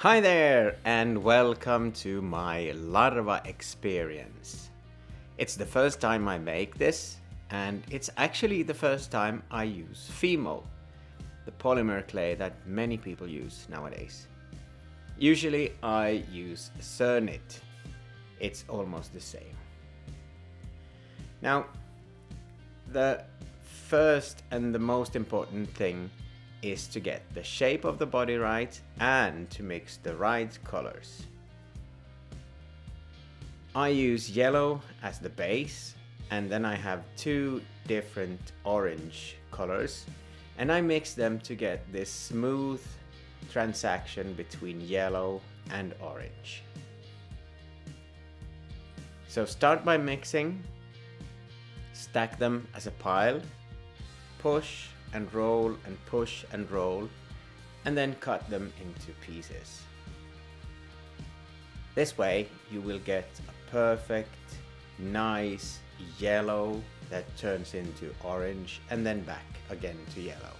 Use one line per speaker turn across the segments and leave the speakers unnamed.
Hi there, and welcome to my larva experience. It's the first time I make this, and it's actually the first time I use Fimo, the polymer clay that many people use nowadays. Usually I use Cernit. It's almost the same. Now, the first and the most important thing is to get the shape of the body right and to mix the right colors. I use yellow as the base and then I have two different orange colors and I mix them to get this smooth transaction between yellow and orange. So start by mixing, stack them as a pile, push and roll and push and roll and then cut them into pieces. This way you will get a perfect, nice yellow that turns into orange and then back again to yellow.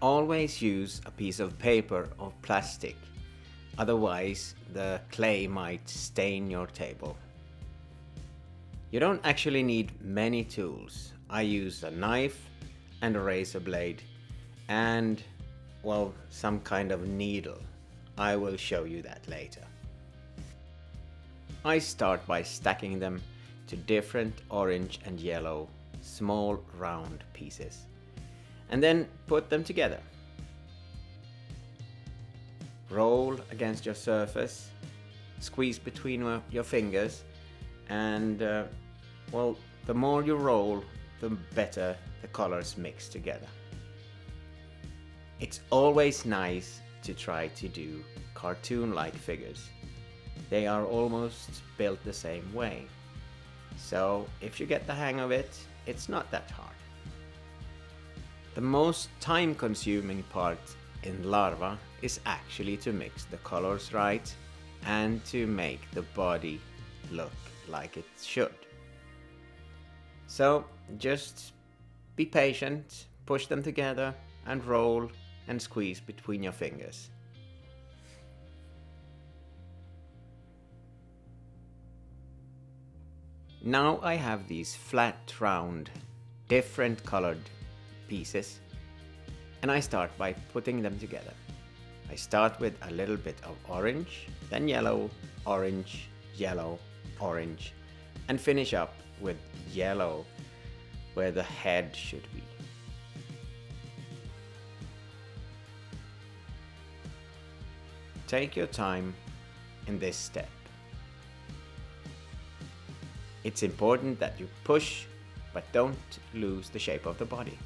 Always use a piece of paper or plastic, otherwise the clay might stain your table. You don't actually need many tools. I use a knife and a razor blade and, well, some kind of needle. I will show you that later. I start by stacking them to different orange and yellow small round pieces and then put them together. Roll against your surface, squeeze between your fingers and uh, well, the more you roll, the better the colors mix together. It's always nice to try to do cartoon-like figures. They are almost built the same way. So if you get the hang of it, it's not that hard. The most time-consuming part in larva is actually to mix the colors right and to make the body look like it should. So just be patient, push them together and roll and squeeze between your fingers. Now I have these flat round different colored pieces and I start by putting them together. I start with a little bit of orange, then yellow, orange, yellow, orange, and finish up with yellow where the head should be. Take your time in this step. It's important that you push but don't lose the shape of the body.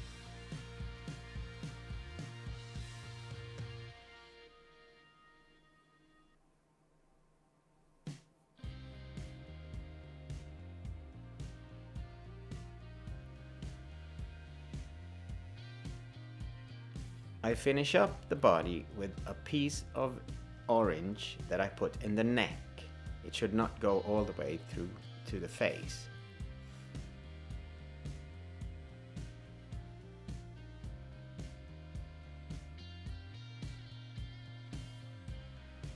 I finish up the body with a piece of orange that I put in the neck. It should not go all the way through to the face.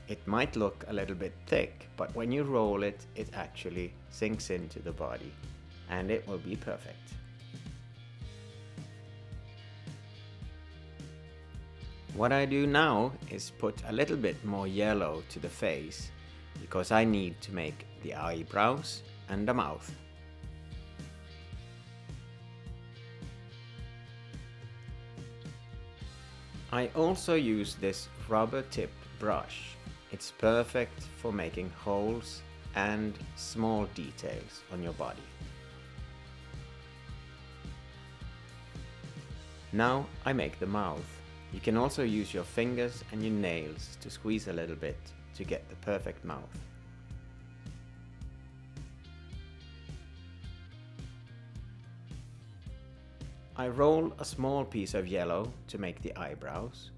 It might look a little bit thick, but when you roll it, it actually sinks into the body and it will be perfect. What I do now is put a little bit more yellow to the face because I need to make the eyebrows and the mouth. I also use this rubber tip brush. It's perfect for making holes and small details on your body. Now I make the mouth. You can also use your fingers and your nails to squeeze a little bit to get the perfect mouth. I roll a small piece of yellow to make the eyebrows.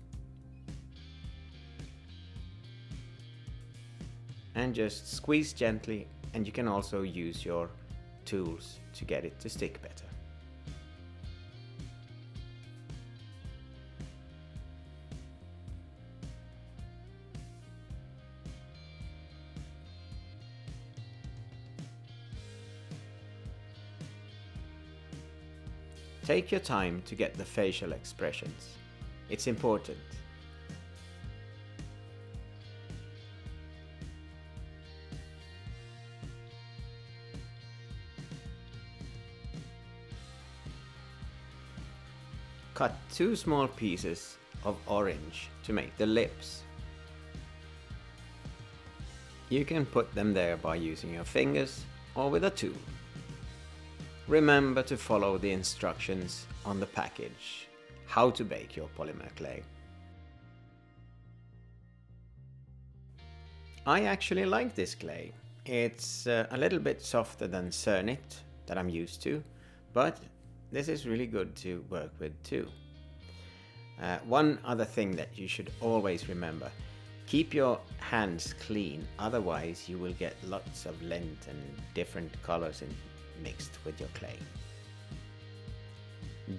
And just squeeze gently and you can also use your tools to get it to stick better. Take your time to get the facial expressions. It's important. Cut two small pieces of orange to make the lips. You can put them there by using your fingers or with a tool. Remember to follow the instructions on the package, how to bake your polymer clay. I actually like this clay. It's uh, a little bit softer than Cernit that I'm used to, but this is really good to work with too. Uh, one other thing that you should always remember, keep your hands clean, otherwise you will get lots of lint and different colors in, mixed with your clay.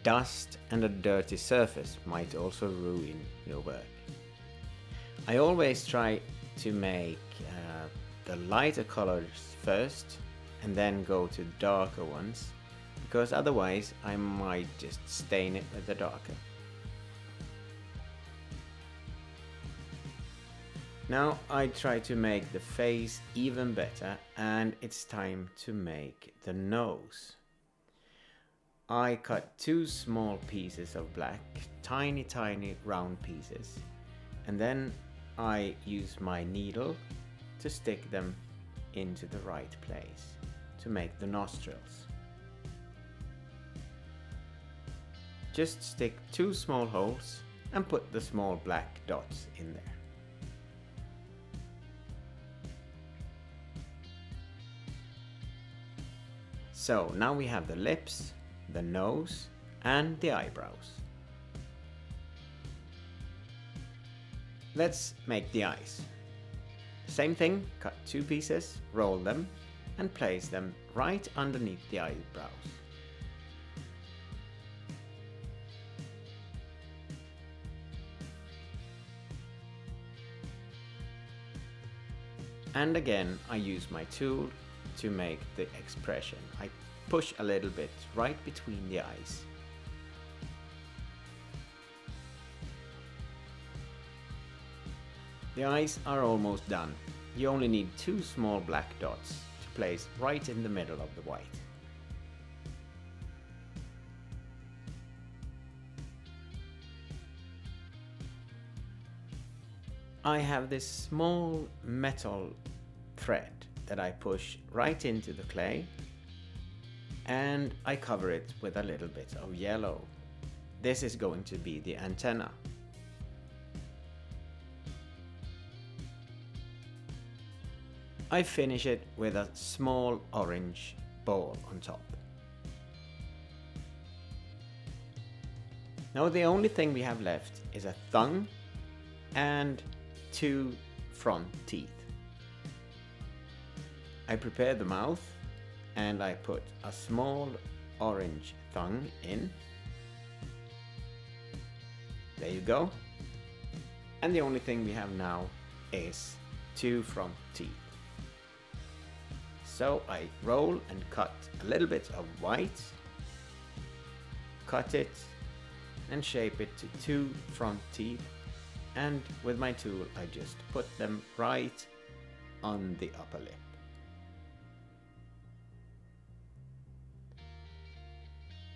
Dust and a dirty surface might also ruin your work. I always try to make uh, the lighter colors first and then go to darker ones because otherwise I might just stain it with the darker. Now I try to make the face even better and it's time to make the nose. I cut two small pieces of black, tiny tiny round pieces and then I use my needle to stick them into the right place to make the nostrils. Just stick two small holes and put the small black dots in there. So now we have the lips, the nose and the eyebrows. Let's make the eyes. Same thing, cut two pieces, roll them and place them right underneath the eyebrows. And again I use my tool to make the expression. I push a little bit right between the eyes. The eyes are almost done. You only need two small black dots to place right in the middle of the white. I have this small metal thread that I push right into the clay and I cover it with a little bit of yellow. This is going to be the antenna. I finish it with a small orange ball on top. Now the only thing we have left is a tongue and two front teeth. I prepare the mouth and I put a small orange tongue in. There you go. And the only thing we have now is two front teeth. So I roll and cut a little bit of white, cut it and shape it to two front teeth and with my tool I just put them right on the upper lip.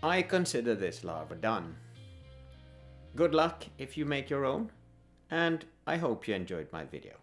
I consider this larva done. Good luck if you make your own, and I hope you enjoyed my video.